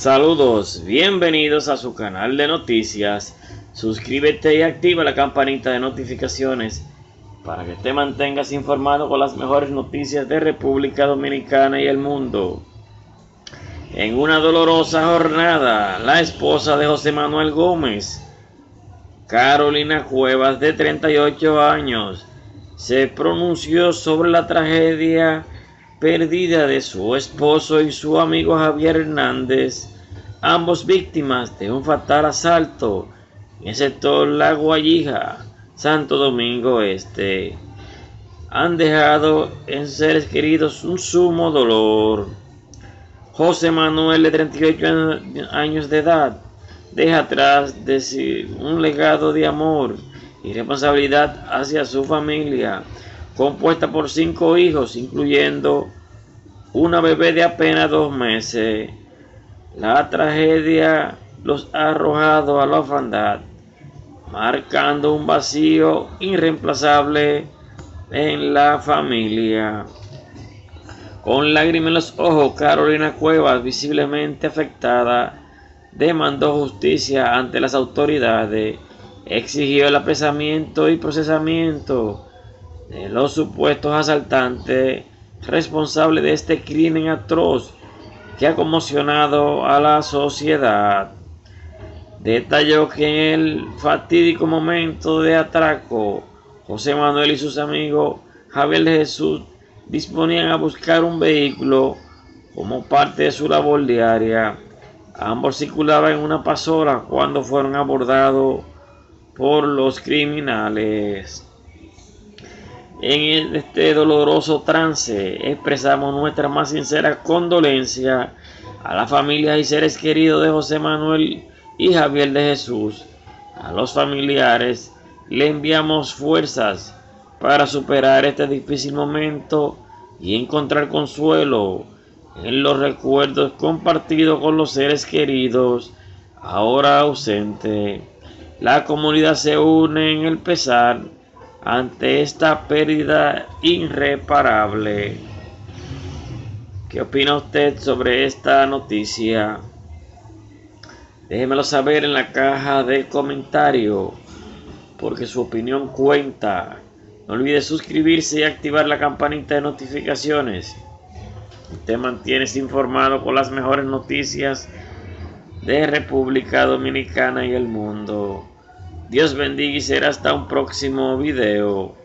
Saludos, bienvenidos a su canal de noticias. Suscríbete y activa la campanita de notificaciones para que te mantengas informado con las mejores noticias de República Dominicana y el mundo. En una dolorosa jornada, la esposa de José Manuel Gómez, Carolina Cuevas, de 38 años, se pronunció sobre la tragedia perdida de su esposo y su amigo Javier Hernández, ambos víctimas de un fatal asalto en el sector La Guayija, Santo Domingo Este, han dejado en seres queridos un sumo dolor. José Manuel, de 38 años de edad, deja atrás de sí un legado de amor y responsabilidad hacia su familia compuesta por cinco hijos, incluyendo una bebé de apenas dos meses. La tragedia los ha arrojado a la orfandad, marcando un vacío irreemplazable en la familia. Con lágrimas en los ojos, Carolina Cuevas, visiblemente afectada, demandó justicia ante las autoridades, exigió el apresamiento y procesamiento los supuestos asaltantes responsables de este crimen atroz que ha conmocionado a la sociedad. Detalló que en el fatídico momento de atraco, José Manuel y sus amigos Javier de Jesús disponían a buscar un vehículo como parte de su labor diaria. Ambos circulaban en una pasola cuando fueron abordados por los criminales. En este doloroso trance expresamos nuestra más sincera condolencia a la familia y seres queridos de José Manuel y Javier de Jesús. A los familiares le enviamos fuerzas para superar este difícil momento y encontrar consuelo en los recuerdos compartidos con los seres queridos ahora ausentes. La comunidad se une en el pesar ante esta pérdida irreparable. ¿Qué opina usted sobre esta noticia? Déjemelo saber en la caja de comentarios, porque su opinión cuenta. No olvide suscribirse y activar la campanita de notificaciones. Te mantienes informado con las mejores noticias de República Dominicana y el mundo. Dios bendiga y será hasta un próximo video.